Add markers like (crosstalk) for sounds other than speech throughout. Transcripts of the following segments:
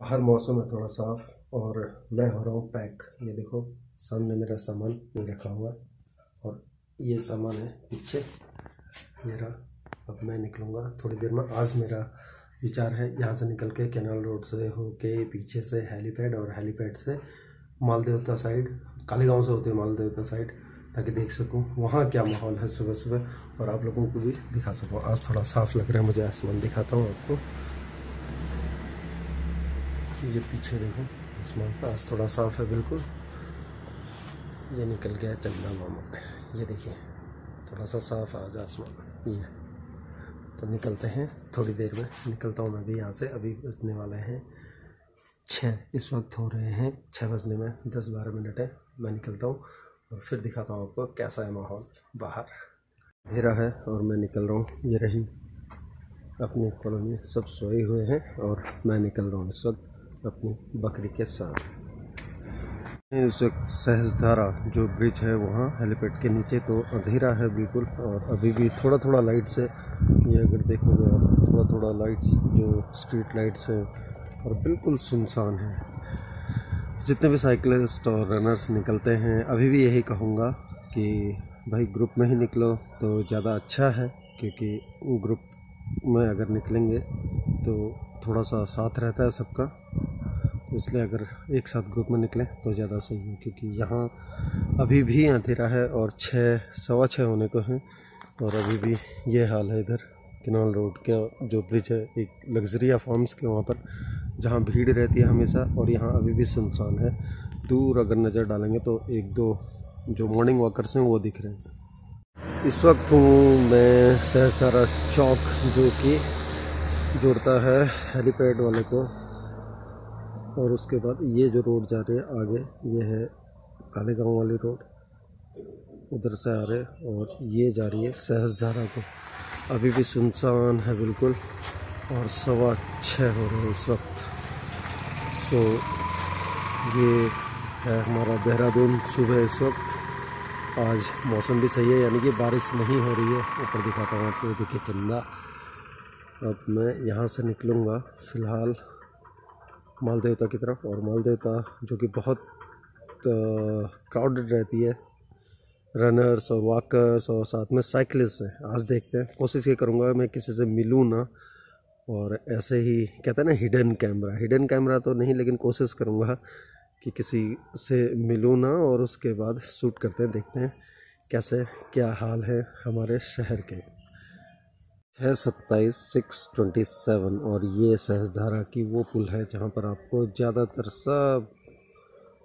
बाहर मौसम है थोड़ा साफ़ और मैं हो रहा हूँ पैक। ये देखो, सामने मेरा सामान नहीं रखा हुआ और ये सामान है पीछे मेरा। अब मैं निकलूँगा। थोड़ी देर में आज मेरा विचार है यहाँ से निकल के कैनाल रोड से होके पीछे से हेलीपैड और हेलीपैड से मालदेवता साइड, कालीगांव से होते मालदेवता साइड ताकि देख सकूँ वहाँ क्या माहौल है सुबह सुबह और आप लोगों को भी दिखा सकूँ। आज थोड़ा साफ़ लग रहा है, मुझे आसमान दिखाता हूँ आपको। ये पीछे देखो, आसमान आज थोड़ा साफ़ है बिल्कुल। ये निकल गया चंदा मामा। ये देखिए, थोड़ा सा साफ़ आज आसमान। ये। तो निकलते हैं थोड़ी देर में। निकलता हूँ मैं भी यहाँ से। अभी बजने वाले हैं छः। इस वक्त हो रहे हैं छः बजने में। दस बारह मिनट है। मैं निकलता हूँ और फिर दिखाता हूँ आपको कैसा है माहौल बाहर। अंधेरा है और मैं निकल रहा हूँ। ये रही अपनी कॉलोनी। सब सोए हुए हैं और मैं निकल रहा हूँ इस वक्त। अपनी बकरी के साथ। उस वक्त सहजधारा जो ब्रिज है वहाँ, हेलीपैड के नीचे तो अंधेरा है बिल्कुल, और अभी भी थोड़ा थोड़ा लाइट से ये अगर देखोगे थोड़ा थोड़ा लाइट्स जो स्ट्रीट लाइट्स है, और बिल्कुल सुनसान है। जितने भी साइकिलिस्ट और रनर्स निकलते हैं, अभी भी यही कहूँगा कि भाई ग्रुप में ही निकलो तो ज़्यादा अच्छा है, क्योंकि ग्रुप में अगर निकलेंगे तो थोड़ा सा साथ रहता है सबका। इसलिए अगर एक साथ ग्रुप में निकलें तो ज़्यादा सही है, क्योंकि यहाँ अभी भी अंधेरा है और छः, सवा छः होने को हैं और अभी भी ये हाल है इधर किनाल रोड का जो ब्रिज है, एक लग्जरिया फार्म्स के वहाँ पर जहाँ भीड़ रहती है हमेशा और यहाँ अभी भी सुनसान है। दूर अगर नज़र डालेंगे तो एक दो जो मॉर्निंग वॉकर्स हैं वो दिख रहे हैं। इस वक्त हूँ मैं सहजधारा चौक जो कि जोड़ता है हेलीपैड वाले को। और उसके बाद ये जो रोड जा रही है, आगे, ये है काले गाँव वाली रोड। उधर से आ रहे और ये जा रही है सहजधारा को। अभी भी सुनसान है बिल्कुल और सवा छः हो रहे हैं इस वक्त। सो, ये है हमारा देहरादून सुबह इस वक्त। आज मौसम भी सही है, यानी कि बारिश नहीं हो रही है। ऊपर दिखाता हूँ आपको, देखिए चंदा। अब मैं यहाँ से निकलूँगा, फ़िलहाल माल देवता की तरफ़ और माल देवता जो कि बहुत क्राउडेड रहती है। रनर्स और वॉकर्स और साथ में साइकिलिस्ट हैं। आज देखते हैं। कोशिश ये करूँगा मैं किसी से मिलूँ ना। और ऐसे ही कहते हैं ना हिडन कैमरा हिडन कैमरा तो नहीं, लेकिन कोशिश करूँगा कि किसी से मिलूँ ना और उसके बाद शूट करते हैं, देखते हैं कैसे, क्या हाल है हमारे शहर के। है सत्ताईस, सिक्स, ट्वेंटी सेवन और ये सहजधारा की वो पुल है जहाँ पर आपको ज़्यादातर सब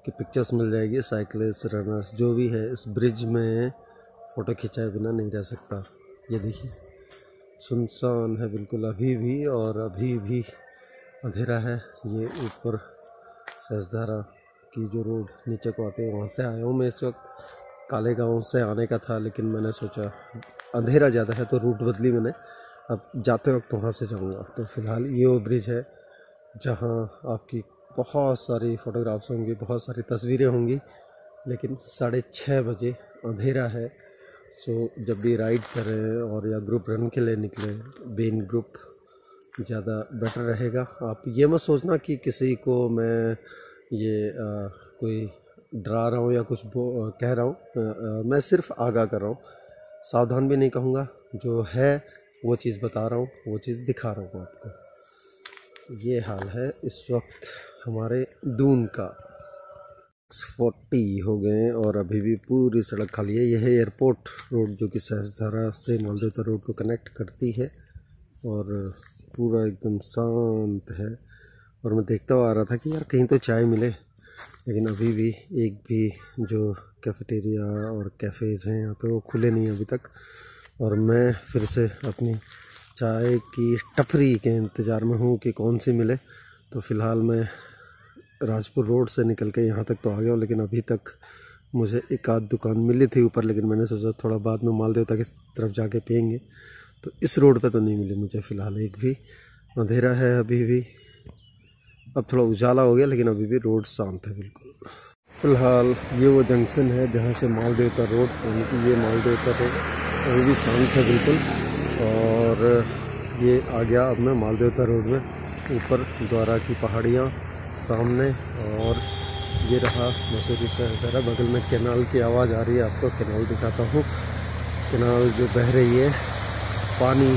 की पिक्चर्स मिल जाएगी साइकिलिस्ट रनर्स जो भी है, इस ब्रिज में फ़ोटो खिंचाए बिना नहीं रह सकता। ये देखिए, सुनसान है बिल्कुल अभी भी और अभी भी अंधेरा है। ये ऊपर सहजधारा की जो रोड नीचे को आते हैं, वहाँ से आया हूँ मैं इस वक्त। काले गाँव से आने का था, लेकिन मैंने सोचा अंधेरा ज़्यादा है तो रूट बदली मैंने। अब जाते वक्त वहाँ से जाऊँगा। तो फ़िलहाल ये वो ब्रिज है जहाँ आपकी बहुत सारी फ़ोटोग्राफ्स होंगी बहुत सारी तस्वीरें होंगी लेकिन साढ़े छः बजे अंधेरा है। सो जब भी राइड करें और या ग्रुप रन के लिए निकले बेन ग्रुप ज़्यादा बेटर रहेगा। आप ये मत सोचना कि किसी को मैं ये आ, कोई डरा रहा हूँ या कुछ आ, कह रहा हूँ। मैं सिर्फ़ आगाह कर रहा हूँ। सावधान भी नहीं कहूँगा। जो है वो चीज़ बता रहा हूँ, वो चीज़ दिखा रहा हूँ आपको। ये हाल है, इस वक्त हमारे दून का। फोर्टी हो गए और अभी भी पूरी सड़क खाली है। यह एयरपोर्ट रोड जो कि सहजधारा से मालदेवता रोड को कनेक्ट करती है और पूरा एकदम शांत है। और मैं देखता हुआ आ रहा था कि यार कहीं तो चाय मिले, लेकिन अभी भी एक भी जो कैफेटेरिया और कैफ़ेज़ हैं यहाँ पे वो खुले नहीं अभी तक। और मैं फिर से अपनी चाय की टफरी के इंतज़ार में हूँ कि कौन सी मिले। तो फ़िलहाल मैं राजपुर रोड से निकल के यहाँ तक तो आ गया हूँ, लेकिन अभी तक मुझे एक आध दुकान मिली थी ऊपर, लेकिन मैंने सोचा थोड़ा बाद में माल देवता की तरफ़ जाके पियेंगे। तो इस रोड पे तो नहीं मिली मुझे फ़िलहाल एक भी। अंधेरा है अभी भी। अब थोड़ा उजाला हो गया, लेकिन अभी भी रोड शांत है बिल्कुल। फ़िलहाल ये वो जंक्शन है जहाँ से माल देवता रोड, यानी कि ये माल देवता रोड अभी भी शांत है बिल्कुल। और ये आ गया अब मैं मालदेवता रोड में, ऊपर द्वारा की पहाड़ियाँ सामने और ये रहा मसूरी शहर बगल में कैनाल की आवाज़ आ रही है, आपको कैनाल दिखाता हूँ। कैनाल जो बह रही है, पानी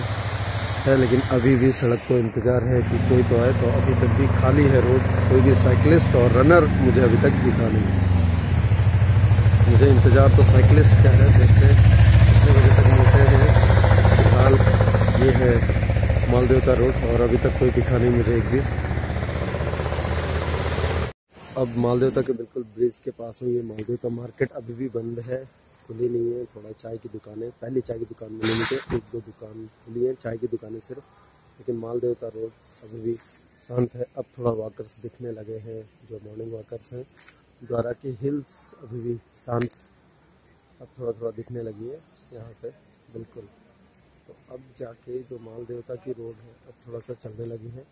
है, लेकिन अभी भी सड़क को इंतज़ार है कि कोई तो आए तो अभी तक भी खाली है रोड। कोई भी साइकिलिस्ट और रनर मुझे अभी तक दिखा नहीं मुझे इंतज़ार तो साइकिलिस्ट का है, देखते हैं। कितने बजे तक मिलते हैं फ़िलहाल ये है मालदेवता रोड और अभी तक कोई दिखा नहीं मुझे एक भी। अब मालदेवता के बिल्कुल ब्रिज के पास हूँ ये मालदेवता मार्केट अभी भी बंद है, खुली नहीं है, थोड़ा चाय की दुकानें, पहली चाय की दुकान मिली मुझे, एक दो दुकान खुली है, चाय की दुकानें सिर्फ़, लेकिन मालदेवता रोड अभी भी शांत है। अब थोड़ा वॉकर्स दिखने लगे हैं, जो मॉर्निंग वॉकर्स हैं द्वारा की हिल्स अभी भी शांत, अब थोड़ा थोड़ा दिखने लगी है। यहाँ से। बिल्कुल। तो अब जाके जो माल देवता की रोड है अब थोड़ा सा चलने लगी है।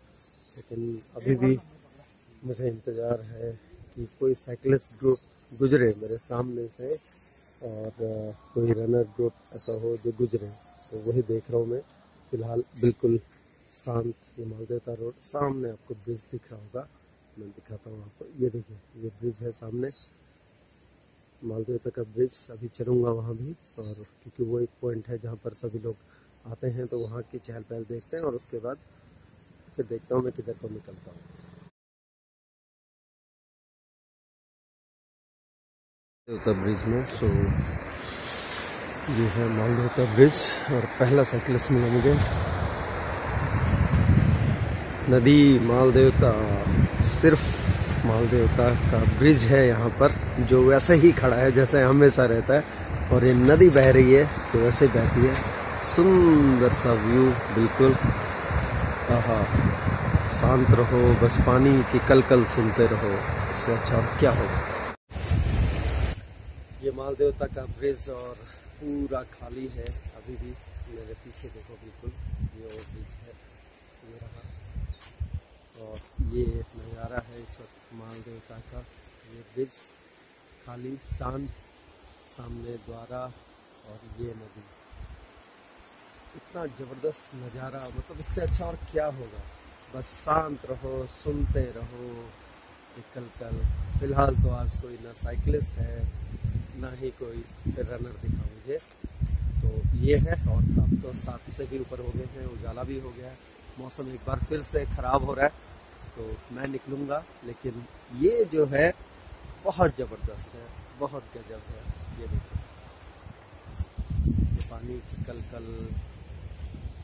लेकिन अभी भी मुझे इंतज़ार है कि कोई साइकिलिस्ट ग्रुप गुजरे मेरे सामने से और कोई रनर ग्रुप ऐसा हो जो गुजरे। तो वही देख रहा हूँ मैं। फ़िलहाल बिल्कुल शांत ये मालदेवता रोड। सामने आपको ब्रिज दिख रहा होगा। मैं दिखाता हूँ आपको। ये देखिए ये ब्रिज है सामने। मालदेवता का ब्रिज अभी चलूँगा वहाँ भी, और क्योंकि वो एक पॉइंट है जहाँ पर सभी लोग आते हैं तो वहाँ की चहल पहल देखते हैं, और उसके बाद फिर देखता हूँ मैं किधर को निकलता हूँ। देवता ब्रिज में सो ये है मालदेवता ब्रिज, और पहला साइकिलिस्ट मिला मुझे। नदी मालदेवता सिर्फ़ मालदेवता का ब्रिज है यहाँ पर, जो वैसे ही खड़ा है, जैसे हमेशा रहता है। और ये नदी बह रही है तो वैसे बहती है। सुंदर सा व्यू, बिल्कुल। आहा, शांत रहो, बस पानी की कल कल सुनते रहो। इससे अच्छा क्या होगा? ये माल देवता का ब्रिज और पूरा खाली है, अभी भी। मेरे पीछे देखो, बिल्कुल, ये और ब्रिज है। और ये एक नज़ारा है इस माल देवता का ये ब्रिज खाली शांत सामने द्वारा और ये नदी। इतना ज़बरदस्त नज़ारा मतलब इससे अच्छा और क्या होगा? बस शांत रहो, सुनते रहो कल कल फ़िलहाल तो आज कोई ना साइकिलिस्ट है, ना ही कोई रनर दिखा मुझे। तो ये है और अब तो सात से भी ऊपर हो गए हैं, उजाला भी हो गया है। मौसम एक बार फिर से ख़राब हो रहा है। तो मैं निकलूँगा, लेकिन ये जो है, बहुत ज़बरदस्त है, बहुत गजब है, ये देखो। ये पानी की कल कल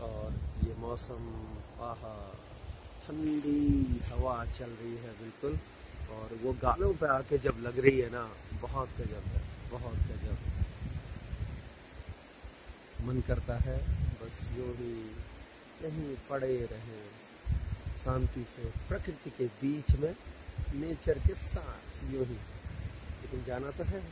और ये मौसम, आहा, ठंडी हवा चल रही है बिल्कुल, और वो गालों पे आके जब लग रही है ना, बहुत गजब है, बहुत गजब। मन करता है, बस यो ही कहीं पड़े रहे। शांति से, प्रकृति के बीच में नेचर के साथ, यो ही। लेकिन जाना तो है।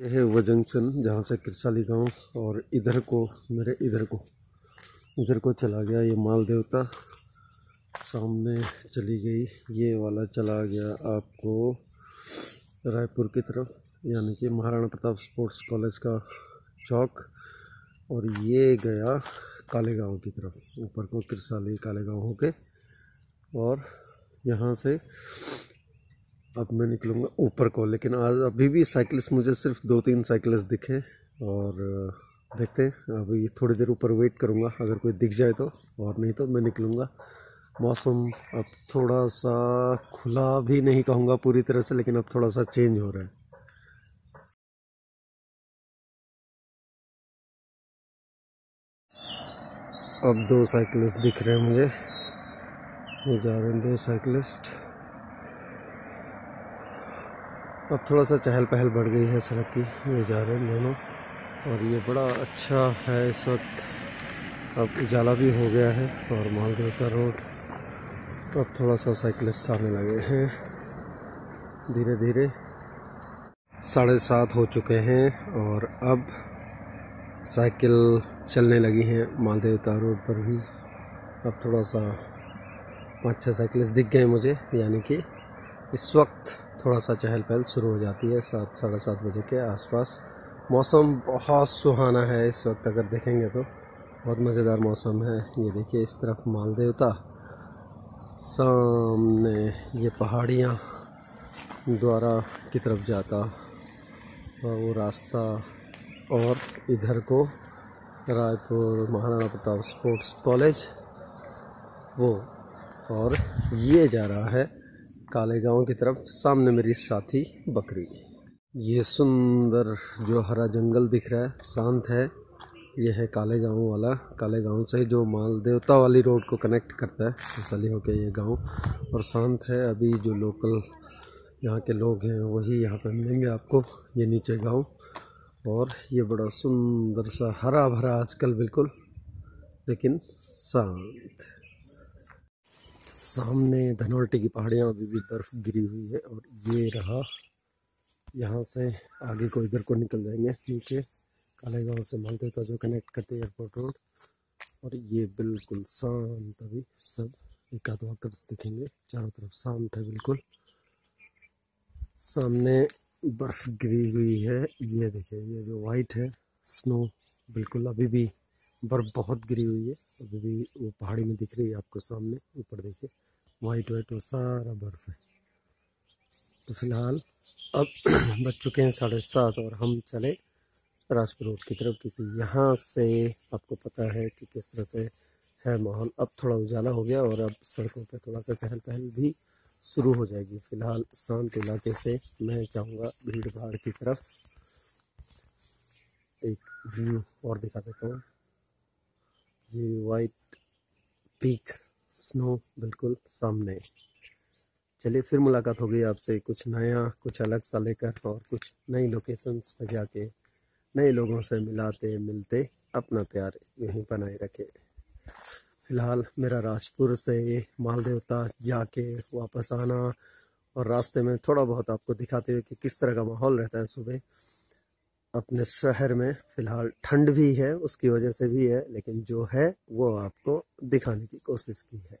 यह है वह जंक्शन जहाँ से किरसाली गाँव और इधर को, मेरे इधर को इधर को चला गया ये माल देवता। सामने चली गई, ये वाला चला गया आपको रायपुर की तरफ़, यानी कि महाराणा प्रताप स्पोर्ट्स कॉलेज का चौक। और ये गया काले गाँव की तरफ़, ऊपर को किरसाली काले गाँव होके, और यहाँ से अब मैं निकलूँगा ऊपर को, लेकिन आज अभी भी साइकिलिस्ट मुझे सिर्फ़ दो तीन साइकिलिस्ट दिखे, और देखते हैं, अभी थोड़ी देर ऊपर वेट करूँगा, अगर कोई दिख जाए तो और नहीं तो मैं निकलूँगा। मौसम अब थोड़ा सा खुला भी नहीं कहूँगा पूरी तरह से, लेकिन अब थोड़ा सा चेंज हो रहा है। अब दो साइकिलिस्ट दिख रहे हैं मुझे। ये जा रहे हैं दो साइकिलिस्ट अब थोड़ा सा चहल पहल बढ़ गई है सड़क की। ये जा रहे हैं दोनों। और ये बड़ा अच्छा है इस वक्त। अब उजाला भी हो गया है और मालदेव का रोड। अब थोड़ा सा साइकिलिस्ट आने लगे हैं। धीरे धीरे साढ़े सात हो चुके हैं और अब साइकिल चलने लगी हैं मालदेवता रोड पर भी। अब थोड़ा सा पाँच छः साइकिलिस्ट दिख गए मुझे, यानी कि इस वक्त थोड़ा सा चहल पहल शुरू हो जाती है सात, साढ़े सात बजे के आसपास। मौसम बहुत सुहाना है इस वक्त अगर देखेंगे तो। बहुत मज़ेदार मौसम है। ये देखिए इस तरफ़ माल देवता सामने ये पहाड़ियाँ, द्वारा की तरफ़ जाता, और वो रास्ता और इधर को रायपुर महाराणा प्रताप स्पोर्ट्स कॉलेज, वो और ये जा रहा है काले गाँव की तरफ़, सामने मेरी साथी बकरी। ये सुंदर जो हरा जंगल दिख रहा है, शांत है। ये है काले गाँव वाला। काले गाँव से जो माल देवता वाली रोड को कनेक्ट करता है इसलिए हो के ये गाँव। और शांत है, अभी जो लोकल यहाँ के लोग हैं, वही यहाँ पे मिलेंगे आपको। ये नीचे गाँव। और ये बड़ा सुंदर सा हरा भरा आजकल बिल्कुल, लेकिन शांत। सामने धनोल्टी की पहाड़ियाँ अभी भी बर्फ़ गिरी हुई है और ये रहा यहाँ से आगे को इधर को निकल जाएँगे, नीचे काले से मालदेव का जो कनेक्ट करते हैं एयरपोर्ट रोड और ये बिल्कुल शांत अभी सब एक आध दिखेंगे, चारों तरफ़ शांत है बिल्कुल। सामने बर्फ़ गिरी हुई है। ये देखिए, ये जो वाइट है स्नो बिल्कुल अभी भी बर्फ़ बहुत गिरी हुई है। अभी भी वो पहाड़ी में दिख रही है आपको सामने, ऊपर देखिए वाइट वाइट वो सारा बर्फ़ है। तो फ़िलहाल अब (clears throat) बज चुके हैं साढ़े सात और हम चले राजपुर रोड की तरफ़, क्योंकि यहाँ से आपको पता है कि किस तरह से है माहौल। अब थोड़ा उजाला हो गया और अब सड़कों पर थोड़ा सा चहल पहल भी शुरू हो जाएगी। फ़िलहाल शांत इलाके से मैं चाहूँगा भीड़ भाड़ की तरफ़। एक व्यू और दिखा देता हूँ। ये वाइट पीक स्नो बिल्कुल सामने। चलिए फिर मुलाकात होगी आपसे कुछ नया, कुछ अलग सा लेकर और कुछ नई लोकेशंस पर जाके, नए लोगों से मिलाते, मिलते, अपना प्यार यहीं बनाए रखे। फ़िलहाल मेरा राजपुर से माल देवता जाके वापस आना और रास्ते में थोड़ा बहुत आपको दिखाते हुए कि किस तरह का माहौल रहता है सुबह। अपने शहर में फ़िलहाल ठंड भी है, उसकी वजह से भी है, लेकिन जो है वो आपको दिखाने की कोशिश की है।